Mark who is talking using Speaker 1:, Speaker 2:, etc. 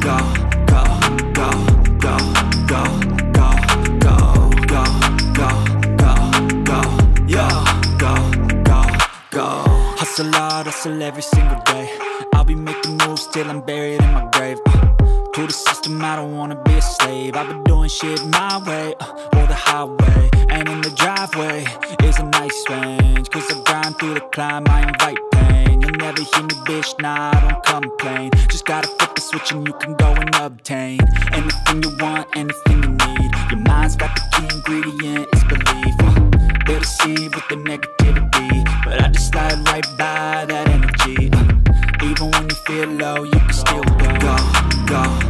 Speaker 1: go, go, go, go, go, go, go, go, go, go, go, go, go, go. Hustle hard, hustle every single day. I'll be making moves till I'm buried in my grave. Uh, to the system, I don't wanna be a slave. I've been doing shit my way, uh, or the highway. And in the driveway is a nice range. Cause I through the climb, I invite pain. You'll never hear me, bitch, nah, I don't complain. Just gotta flip the switch and you can go and obtain anything you want, anything you need. Your mind's got the key ingredient, it's belief. Uh, they'll deceive with the negativity, but I just slide right by that energy. Uh, even when you feel low, you can still go, go, go,